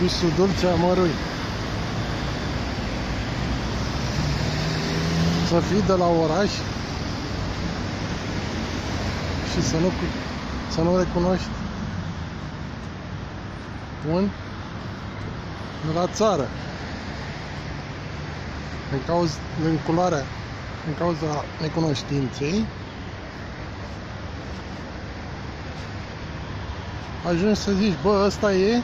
Gustul dulce amărui. Să fii de la oraș și să nu, să nu recunoști. Un de la țară. În cauza în culoarea în cauza necunoștinței. Ajungi să zici, bă, ăsta e?